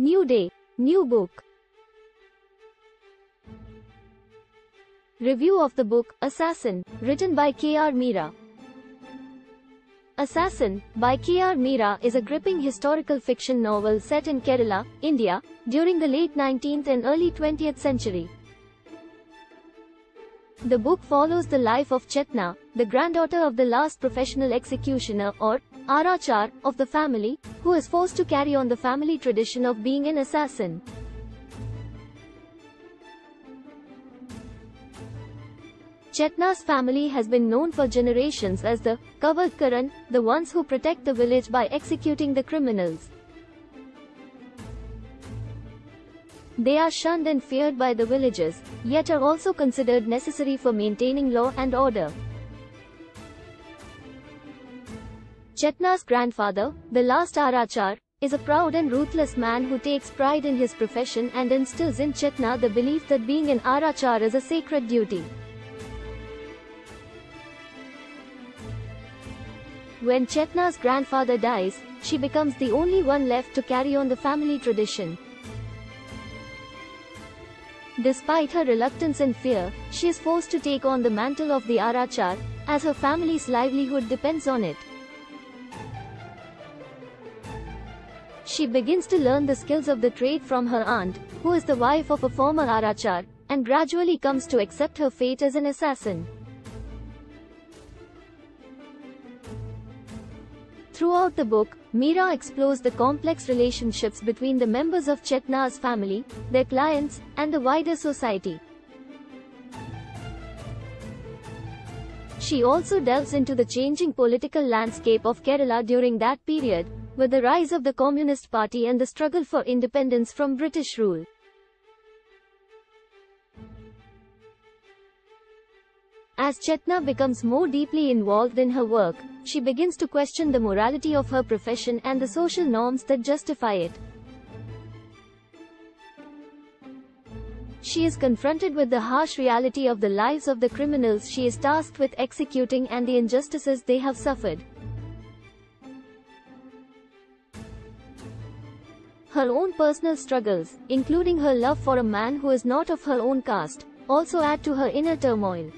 New day, new book. Review of the book Assassin, written by K.R. Meera. Assassin, by K.R. Meera, is a gripping historical fiction novel set in Kerala, India, during the late 19th and early 20th century. The book follows the life of Chetna, the granddaughter of the last professional executioner or Aarachar of the family, who is forced to carry on the family tradition of being an assassin. Chetna's family has been known for generations as the Kavadkaran, the ones who protect the village by executing the criminals. They are shunned and feared by the villagers, yet are also considered necessary for maintaining law and order. Chetna's grandfather, the last Aarachar, is a proud and ruthless man who takes pride in his profession and instills in Chetna the belief that being an Aarachar is a sacred duty. When Chetna's grandfather dies, she becomes the only one left to carry on the family tradition. Despite her reluctance and fear, she is forced to take on the mantle of the Aarachar, as her family's livelihood depends on it. She begins to learn the skills of the trade from her aunt, who is the wife of a former Aarachar, and gradually comes to accept her fate as an assassin. Throughout the book, Meera explores the complex relationships between the members of Chetna's family, their clients, and the wider society. She also delves into the changing political landscape of Kerala during that period, with the rise of the Communist Party and the struggle for independence from British rule. As Chetna becomes more deeply involved in her work, she begins to question the morality of her profession and the social norms that justify it. She is confronted with the harsh reality of the lives of the criminals she is tasked with executing and the injustices they have suffered. Her own personal struggles, including her love for a man who is not of her own caste, also add to her inner turmoil.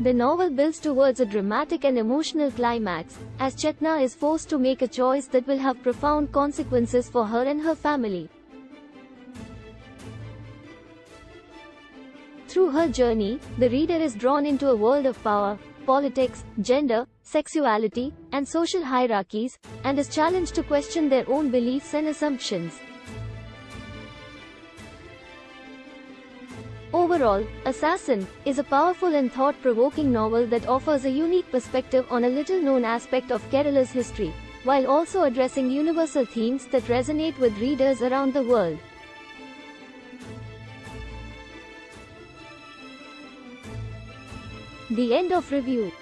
The novel builds towards a dramatic and emotional climax, as Chetna is forced to make a choice that will have profound consequences for her and her family. Through her journey, the reader is drawn into a world of power, politics, gender, sexuality, and social hierarchies, and is challenged to question their own beliefs and assumptions. Overall, Assassin is a powerful and thought-provoking novel that offers a unique perspective on a little-known aspect of Kerala's history, while also addressing universal themes that resonate with readers around the world. The end of review.